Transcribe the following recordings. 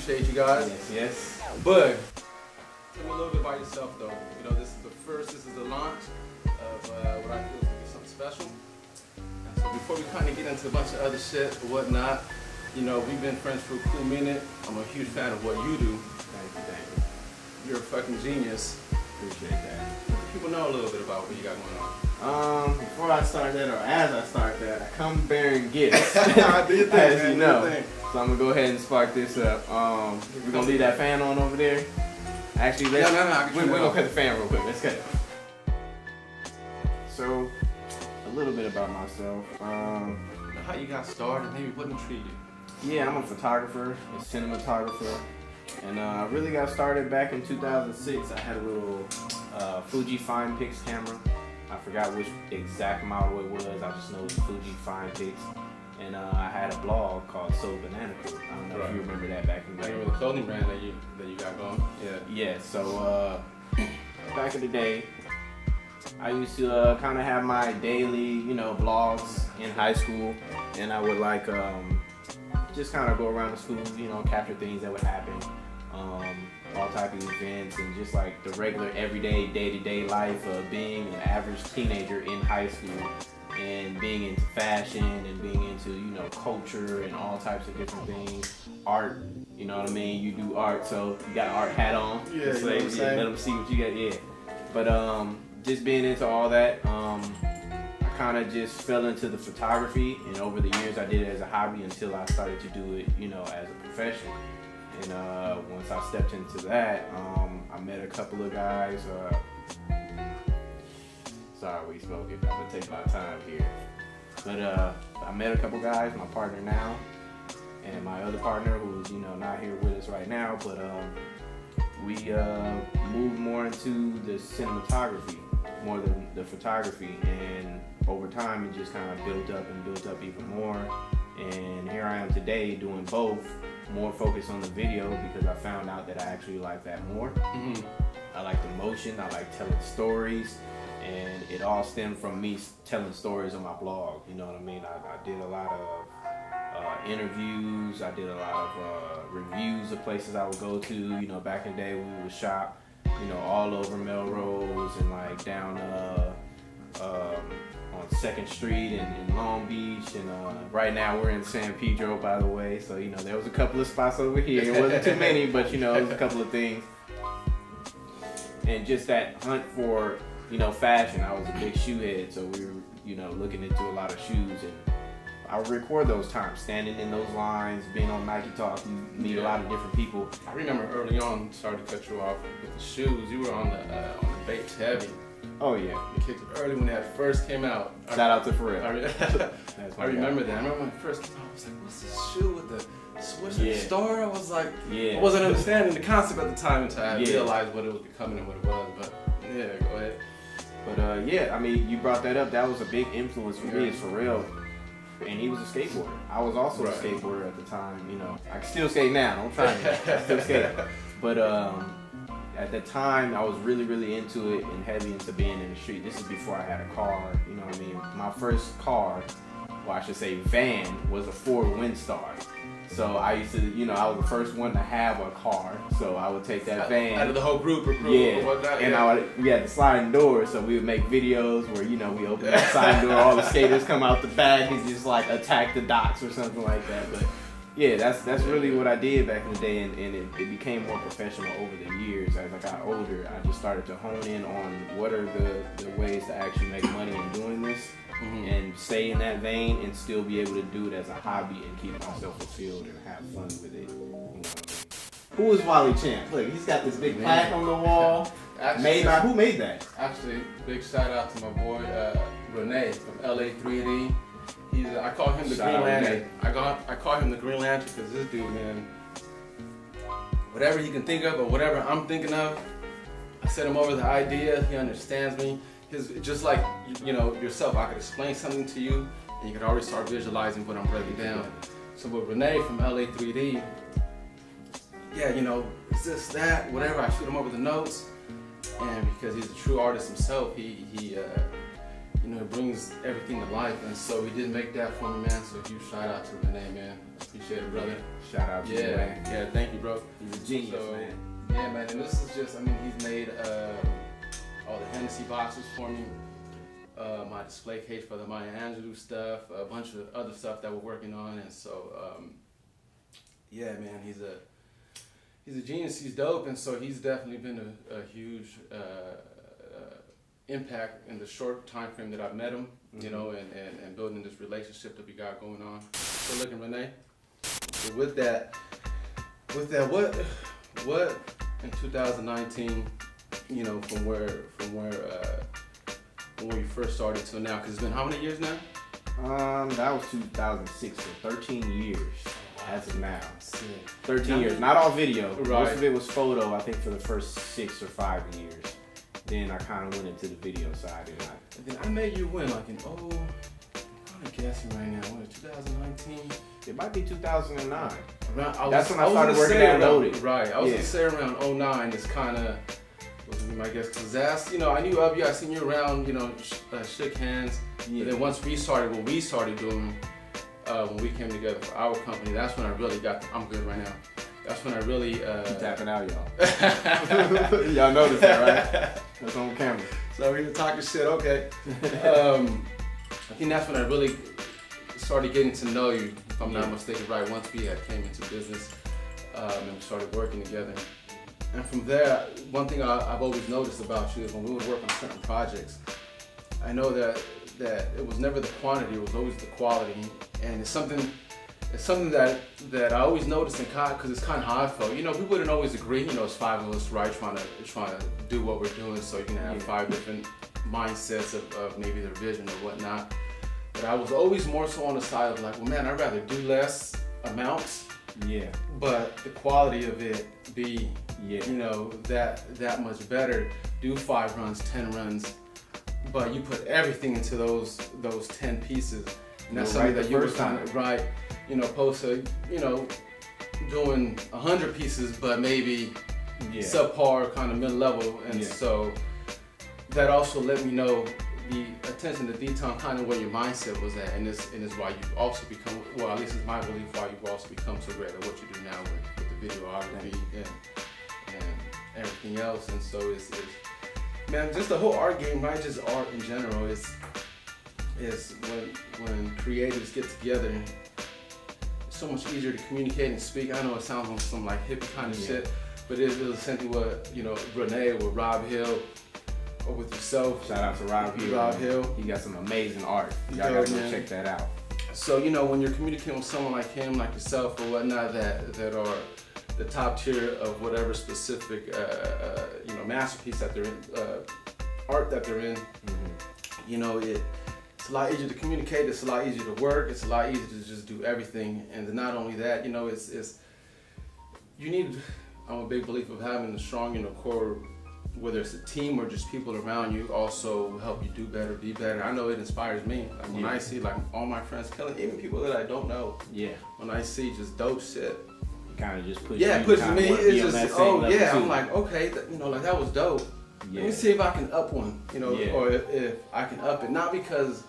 Appreciate you guys. Yes, yes. But tell me a little bit about yourself, though. You know, this is the first. This is the launch of uh, what I feel is gonna be something special. So before we kind of get into a bunch of other shit or whatnot, you know, we've been friends for a cool minute. I'm a huge fan of what you do. Thank you, thank you. You're a fucking genius. Appreciate that. People know a little bit about what you got going on. Um, before I start that, or as I start that, I come bearing gifts. Do your thing, as man, you know. So I'm gonna go ahead and spark this up. Um, we're gonna leave that fan on over there. Actually, let's. No, no, no, we, turn we're gonna cut the fan real quick. Let's cut it. So, a little bit about myself. Um, How you got started? Maybe what intrigued you? Yeah, I'm a photographer, a cinematographer, and uh, I really got started back in 2006. I had a little uh, Fuji FinePix camera. I forgot which exact model it was. I just know it was Fuji FinePix, and uh, I had a blog called Soul Banana Crew. I don't know if you remember that back in the day. remember the clothing brand that you that you got going. Yeah. Yeah, so uh, back in the day, I used to uh, kind of have my daily, you know, blogs in high school, and I would like um, just kind of go around the school, you know, capture things that would happen, um, all type of events, and just like the regular, everyday, day-to-day life of being an average teenager in high school. And being into fashion and being into, you know, culture and all types of different things, art, you know what I mean? You do art, so you got an art hat on. Yeah, Just you know what I'm yeah, let them see what you got. Yeah, but um, just being into all that, um, I kind of just fell into the photography, and over the years I did it as a hobby until I started to do it, you know, as a profession. And uh, once I stepped into that, um, I met a couple of guys. Uh, sorry, we spoke it. I'm gonna take my time here. But uh, I met a couple guys. My partner now, and my other partner, who's you know not here with us right now, but um, we uh, moved more into the cinematography more than the photography, and over time it just kind of built up and built up even more. And here I am today doing both, more focused on the video because I found out that I actually like that more. Mm-hmm. I like the motion. I like telling stories, and it all stemmed from me telling stories on my blog. You know what I mean? I, I did a lot of uh, interviews. I did a lot of uh, reviews of places I would go to. You know, back in the day we would shop. You know, all over Melrose and like down uh, um, on Second Street in, in Long Beach. And uh, right now we're in San Pedro, by the way. So you know, there was a couple of spots over here. It wasn't too many, but you know, it was a couple of things and just that hunt for you know fashion. I was a big shoe head, so we were you know looking into a lot of shoes, and I would record those times, standing in those lines, being on NikeTalk. You meet a lot of different people. I remember early on, sorry to cut you off with the shoes. You were on the uh, on the Bapes heavy. Oh yeah, You kicked it early when that first came out. I- shout out to I, Pharrell. re- I remember that. I remember when it first came out. I was like, "What's this shoe with the at Yeah. the store?" I was like, Yeah, I wasn't understanding the concept at the time until I Yeah. realized what it was becoming and what it was. But yeah, go ahead. But uh, yeah, I mean, you brought that up. That was a big influence for me. Yeah. Is Pharrell, and he was a skateboarder. I was also Right. a skateboarder at the time. You know, I can still skate now. Don't try me. I still skate. But um, at the time, I was really, really into it and heavy into being in the street. This is before I had a car. You know what I mean? My first car, well, I should say van, was a Ford Windstar. So I used to, you know, I was the first one to have a car. So I would take that van. Out of the whole group or crew Yeah, or whatnot. and yeah. I would, we had the sliding door, so we would make videos where you know we open the sliding door, all the skaters come out the back and just like attack the docks or something like that. But yeah, that's that's really what I did back in the day, and, and it, it became more professional over the years. As I got older, I just started to hone in on what are the, the ways to actually make money in doing this, Mhm. and stay in that vein, and still be able to do it as a hobby and keep myself fulfilled and have fun with it. You know. Who is Wally Champ? Look, he's got this big Man. plaque on the wall. Actually, Made by who made that? Actually, big shout out to my boy uh, Renee from LA3D. He's I call him the Shout Green Lantern. I call I call him the Green Lantern because this dude, man, whatever he can think of or whatever I'm thinking of, I sent him over the idea. He understands me. His just like you know yourself, I could explain something to you, and you could already start visualizing what I'm breaking down. So with Renee from LA3D, yeah, you know, it's this, that, whatever. I shoot him over the notes, and because he's a true artist himself, he he uh, you know, it brings everything to life. And so he did make that for me, man. So huge shout out to Renee, man. Appreciate it, brother. Shout out to Yeah, you, man. yeah, thank you, bro. He's a genius, So, man. Yeah, man, and this is just, I mean, he's made uh, all the Hennessy boxes for me, uh, my display case for the Maya Angelou stuff, a bunch of other stuff that we're working on, and so, um, yeah, man, he's a he's a genius. He's dope, and so he's definitely been a, a huge uh, uh, impact in the short time frame that I've met him, you Mhm. know, and, and, and building this relationship that we got going on. So, looking, Renee. So with that, with that, what what in 2019, you know, from where from where uh, from where you first started till now? Because it's been how many years now? Um, that was 2006, so 13 years as of now. Sick. 13 Now- years, not all video. Most of it was photo, I think, for the first six or five years. Then I kind of went into the video side and I, And then I made you win like in oh, I'm guessing right now. What 2019? it might be 2009. Around, I That's when I was started working at Loaded. Right. I was Yeah. gonna say around 09 is kind of was my guess because that's you know I knew of you. I seen you around. You know, sh- uh, shook hands. Yeah. And then once we started, what we started doing, uh, when we came together for our company, that's when I really got. I'm good right now. That's when I really. Uh, tapping out, y'all. y'all noticed that, right? That's on camera. so we were talking shit. Okay. Um, I think that's when I really started getting to know you. If I'm Yeah. not mistaken, right? Once we had came into business um, and we started working together. And from there, one thing I, I've always noticed about you is when we would work on certain projects, I know that that it was never the quantity; it was always the quality. And it's something, it's something that that I always noticed in COD because it's kind of how I felt. You know, we wouldn't always agree. You know, it's five of us, right? Trying to trying to do what we're doing, so you can have Yeah. five different mindsets of, of maybe their vision or whatnot. But I was always more so on the side of like, well, man, I'd rather do less amounts, Yeah, but the quality of it be yeah. you know that that much better do five runs ten runs but you put everything into those those 10 pieces and that's You're something right that you were kind of right you know opposed to you know doing 100 pieces but maybe Yeah. subpar kind of mid-level and Yeah. so that also let me know the attention to detail kind of where your mindset was at and this and is why you also become well at least it's my belief why you've also become so great at what you do now with, with the videography and, and everything else and so it's, it's man just the whole art game right just art in general is is when when creatives get together it's so much easier to communicate and speak I know it sounds like some like hippie kind of Yeah. shit but it is essentially what you know Renee with Rob Hill or with yourself Shout out to Rob Hill. Rob Hill. He got some amazing art. Y'all gotta go check that out. So you know when you're communicating with someone like him, like yourself or whatnot, that that are the top tier of whatever specific uh, uh, you know masterpiece that they're in, uh, art that they're in. Mm-hmm. You know it. It's a lot easier to communicate. It's a lot easier to work. It's a lot easier to just do everything. And not only that, you know, it's it's you need. I'm a big believer of having a strong, you know, core. Whether it's a team or just people around you, also help you do better, be better. I know it inspires me. Like when Yeah. I see like all my friends killing, even people that I don't know, Yeah. when I see just dope shit, Kind of just push yeah, pushes me. It's just oh yeah, too. I'm like okay, you know, like that was dope. Yeah. Let me see if I can up one, you know, Yeah. or if, if I can up it. Not because,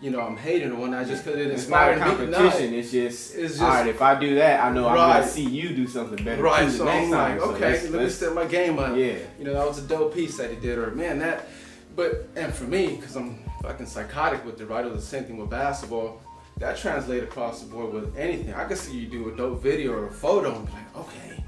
you know, I'm hating or whatnot, just because it It's not a inspired. Competition. It's just, It's just- all right. If I do that, I know I'm gonna see you do something better right, too so the next I'm time. like, So okay, let's- let me let's- step my game up. Yeah. You know, that was a dope piece that he did, or man, that. But and for me, because I'm fucking psychotic with it, right? It was the same thing with basketball. That translated across the board with anything. I could see you do a dope video or a photo and be like, okay,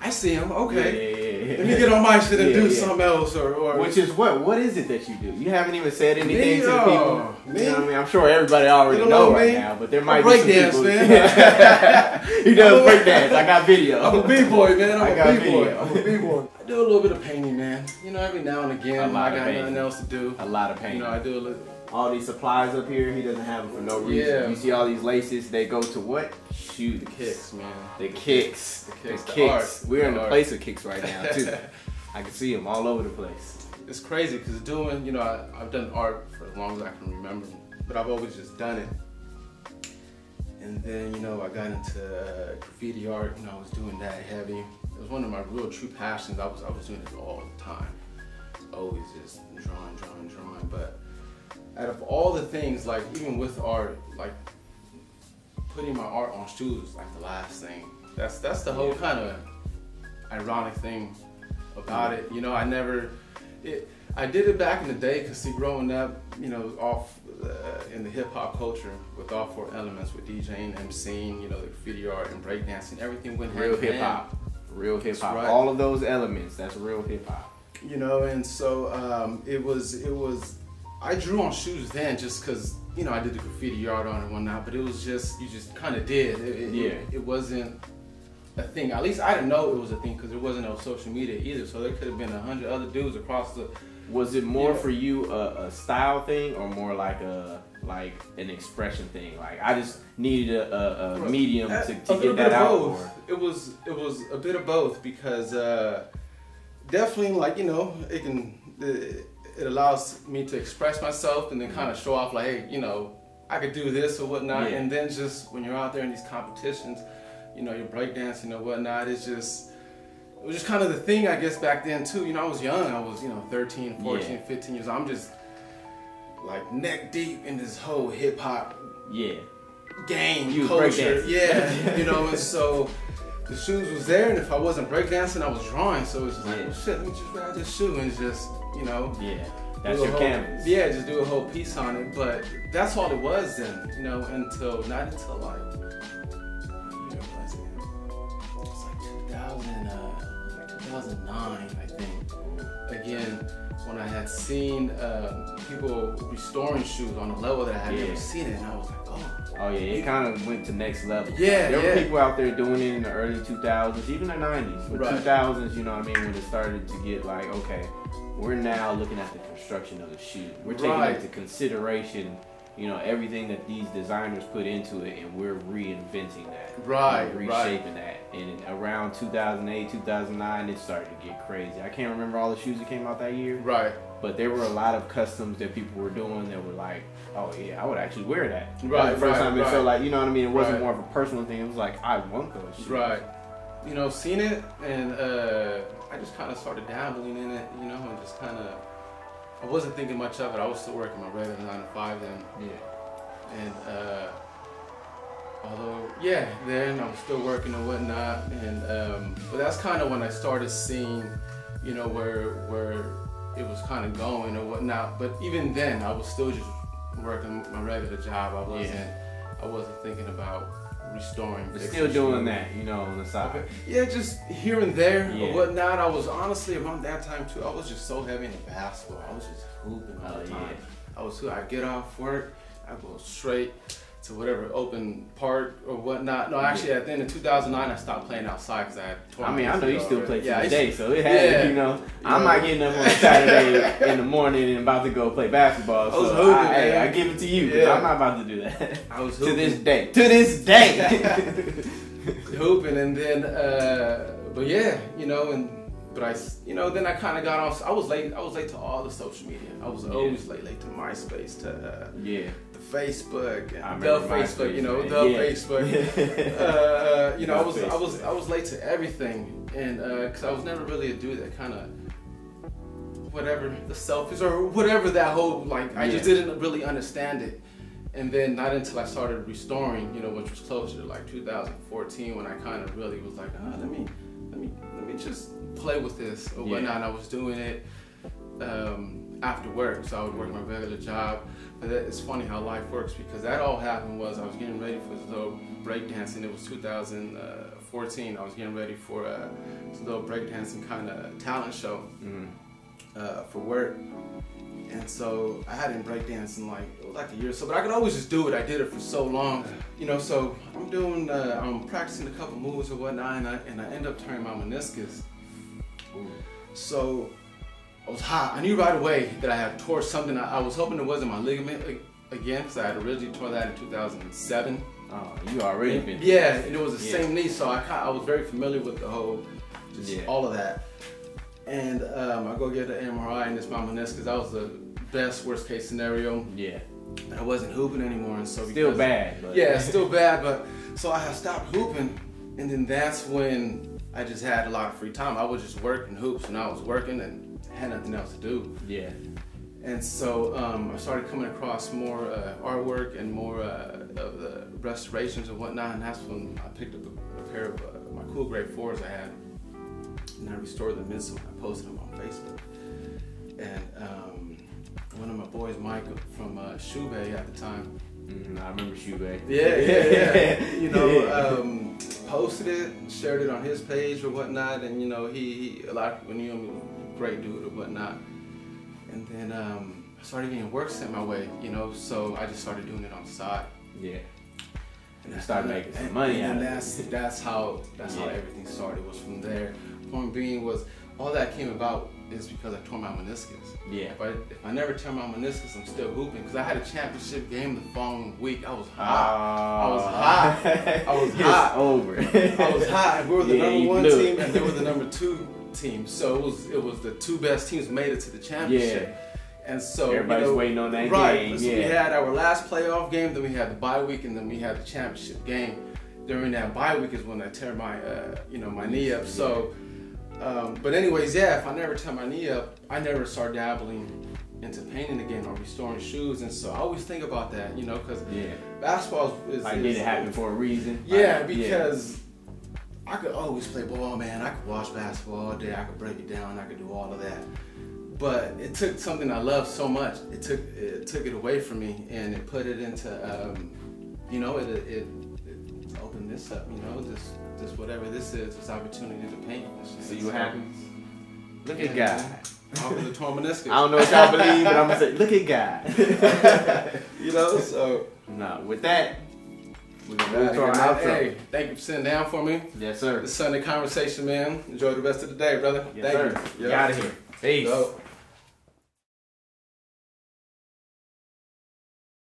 I see him. Okay, Yeah, yeah, yeah, let me get on my shit and do something else, or, or Which is what? What is it that you do? You haven't even said anything Me, to the oh, people. me? You know what I mean? I'm sure everybody already You know know right now, but there might break be some dance, people. man. he does I'm break dance. I got video. I'm a b-boy, man. I'm I a b-boy. video. I'm a b-boy. I do a little bit of painting, man. You know, every now and again, A when lot I got painting. nothing else to do. a lot of pain. You know, I do a little. all these supplies up here, he doesn't have them for no reason. Yeah. You see all these laces, they go to what? Shoes. The kicks, man. The kicks. The kicks, The the kicks. art, We're in the the art. place of kicks right now too. I can see them all over the place. It's crazy because doing, you know, I, I've done art for as long as I can remember, but I've always just done it. And then, you know, I got into uh, graffiti art, and I was doing that heavy. It was one of my real true passions. I was, I was doing it all the time. Always just drawing, drawing, drawing. But out of all the things, like even with art, like putting my art on shoes like the last thing. That's that's the whole kind of ironic thing about it. You know, I never. It, I did it back in the day because see, growing up, you know, off uh, in the hip hop culture with all four elements, with DJing, MCing, you know, the graffiti art and breakdancing, everything went Real hip hop. Real hip hop. right. All of those elements. That's real hip hop. you know and so um, it was it was i drew on shoes then just because you know i did the graffiti art on it and whatnot but it was just you just kind of did it, it, Yeah. it, it wasn't a thing at least i didn't know it was a thing because there wasn't no social media either so there could have been a hundred other dudes across the Was it more Yeah. for you a, a style thing or more like a like an expression thing? Like I just needed a, a, a medium to, get that out. Or, It was it was a bit of both because uh, definitely like you know it can it, it allows me to express myself and then kind of show off like hey you know I could do this or whatnot Yeah. and then just when you're out there in these competitions you know you're breakdancing or whatnot it's just it was just kind of the thing I guess back then too you know I was young I was you know 13 14 Yeah. 15 years old I'm just like neck deep in this whole hip hop yeah. game You culture. Yeah, you know, and so the shoes was there, and if I wasn't breakdancing, I was drawing. So it's just like, Yeah. well, shit, let me just grab this shoe and just, you know, Yeah. That's your whole- canvas. Yeah, just do a whole piece on it. But that's all it was then, you know, until not until like, what year was it? It's like 2000, uh, like 2009, I think. Again, when I had seen um, people restoring shoes on a level that I had Yeah. never seen it, and I was like, oh. Oh yeah, it kind of went to next level. Yeah, there yeah. were people out there doing it in the early 2000s, even the 90s, but Right. 2000s, you know what I mean, when it started to get like, okay, we're now looking at the construction of the shoe. We're taking Right. into consideration, you know, everything that these designers put into it, and we're reinventing that, Right, We're right. reshaping that. And around 2008, 2009, it started to get crazy. I can't remember all the shoes that came out that year, Right. but there were a lot of customs that people were doing that were like, oh yeah, I would actually wear that. Right, the first right, time it right. felt like, you know what I mean? It wasn't Right. more of a personal thing. It was like, I want those shoes. Right. You know, seen it, and uh, I just kind of started dabbling in it, you know, and just kind of. I wasn't thinking much of it. I was still working my regular nine to five then, Yeah. and uh, although yeah, then I was still working and whatnot, and um, but that's kind of when I started seeing, you know, where where it was kind of going or whatnot. But even then, I was still just working my regular job. I wasn't. I wasn't thinking about restoring. But still doing that, you know, on the side. Okay. Yeah, just here and there Yeah. or whatnot. I was honestly around that time too. I was just so heavy into basketball. I was just hooping all Oh, the yeah. time. I was. I get off work. I go straight to whatever open park or whatnot. No, actually, at the end of 2009, I stopped playing outside because I had. torn I mean, I know you still play to Yeah, I this day, so it had, yeah. you know, I'm know. not getting up on Saturday in the morning and about to go play basketball. I was So hooping, I, hey, man. I give it to you. Yeah. I'm not about to do that. I was hoping. to this day. To this day. hooping and then uh but yeah you know and but I, you know then i kind of got off i was late i was late to all the social media i was Yeah. always late late to myspace to uh yeah. Facebook the facebook you know the Yeah. facebook uh, you know i was i was i was late to everything and uh because i was never really a dude that kind of whatever the selfies or whatever that whole like i just didn't really understand it and then not until I started restoring, you know, which was closer to like 2014, when I kind of really was like, ah, let me, let me, let me just play with this or Yeah. whatnot. And I was doing it um, after work, so I would work my regular job. But that, it's funny how life works because that all happened was I was getting ready for this little breakdancing. It was 2014. I was getting ready for a this little breakdancing kind of talent show Mhm. uh, for work. And so I hadn't breakdanced in like it was like a year or so, but I could always just do it. I did it for so long, you know. So I'm doing, uh, I'm practicing a couple moves or whatnot, and I, and I end up tearing my meniscus. So I was hot. I knew right away that I had tore something. I, I was hoping it wasn't my ligament again, because I had originally tore that in 2007. Oh, you already been. Yeah, and it was the Yeah. same knee, so I I was very familiar with the whole, just Yeah. all of that. And um, I go get an MRI, and it's my meniscus. That was the best worst case scenario. Yeah. And I wasn't hooping anymore, and so Still because- bad. But Yeah, still bad, but so I had stopped hooping, and then that's when I just had a lot of free time. I was just working hoops hoop, and I was working and had nothing else to do. Yeah. And so um, I started coming across more uh, artwork and more uh, of the restorations and whatnot, and that's when I picked up a, a pair of uh, my Cool Grey fours I had, and I restored them in some. I posted them on Facebook, and um, one of my boys, Mike from uh, Shube at the time, Mm, I remember Shube. yeah, yeah, yeah. you know, um, posted it, shared it on his page or whatnot, and you know, he, he a lot when you know, great dude or whatnot. And then um, I started getting work sent my way, you know, so I just started doing it on the side. yeah. And I started making some money and out of it. that's that's how that's how everything started. Was from there. Point being was all that came about is because I tore my meniscus. Yeah. If I, if I never tear my meniscus, I'm still hooping because I had a championship game the following week. I was hot. I was hot. I was hot. over. I was hot. and We were the Yeah, number one team, and they were the number two team. So it was it was the two best teams made it to the championship. Yeah. And so Everybody's you know, waiting on that right. game. So yeah. we had our last playoff game, then we had the bye week, and then we had the championship game. During that bye week is when I tear my uh, you know my knee up. So, um, but anyways, yeah. If I never tear my knee up, I never start dabbling into painting again or restoring shoes. And so I always think about that, you know, because yeah. basketball is Like, is, did it happen for a reason? yeah, Like, because I could always play ball, man. I could watch basketball all day. I could break it down. I could do all of that. But it took something I loved so much. It took it took it away from me, and it put it into, um, you know, it, it it opened this up. You know, this this whatever this is, this opportunity to paint. See what happens. Look at God. Off the. I don't know what y'all believe, but I'm gonna say, look at God. you know, so. no, with that, we're gonna move to our outro. Hey, thank you for sitting down for me. Yes, sir. This Sunday conversation, man. Enjoy the rest of the day, brother. Yes, thank sir. you. We out of here. Peace. Dope.